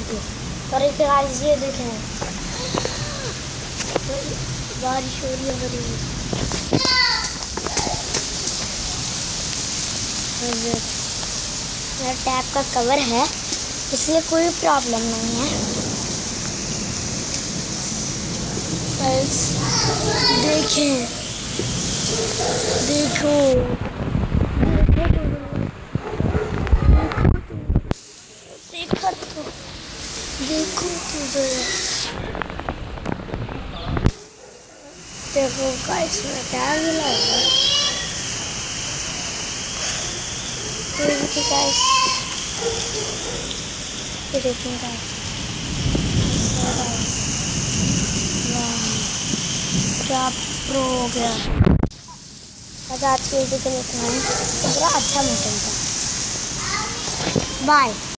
एक गाइस ये देखें बारिश हो रही है बड़ी। मेरा टैप का कवर है, इसलिए कोई प्रॉब्लम नहीं है। गाइस देखें। देखो। देखो तो। देखो तो जरा देखो गाइस में टैग लगा देखिए गाइस ये देखिए गाइस क्या प्रो हो गया आज आज के वीडियो के लिए इतना ही तो बड़ा अच्छा मोटन था बाय